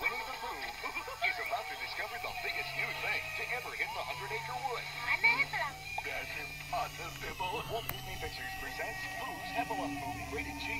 Winnie the Pooh is about to discover the biggest new thing to ever hit the Hundred Acre Wood. That's impossible. Walt Disney Pictures presents Pooh's Heffalump movie, rated G,